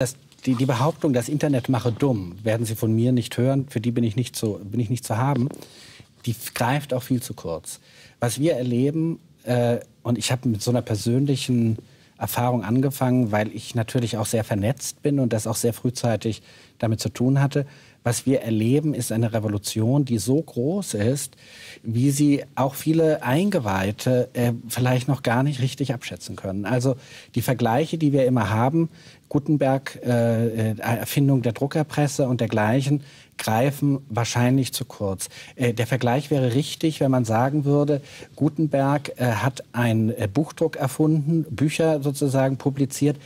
Das, die, die, Behauptung, das Internet mache dumm, werden Sie von mir nicht hören, für die bin ich nicht zu, bin ich nicht zu haben. Die greift auch viel zu kurz. Was wir erleben, äh, und ich habe mit so einer persönlichen Erfahrung angefangen, weil ich natürlich auch sehr vernetzt bin und das auch sehr frühzeitig damit zu tun hatte. Was wir erleben, ist eine Revolution, die so groß ist, wie sie auch viele Eingeweihte äh, vielleicht noch gar nicht richtig abschätzen können. Also die Vergleiche, die wir immer haben, Gutenberg, äh, äh Erfindung der Druckerpresse und dergleichen, greifen wahrscheinlich zu kurz. Äh, der Vergleich wäre richtig, wenn man sagen würde, Gutenberg äh, hat einen äh, Buchdruck erfunden, Bücher sozusagen publiziert,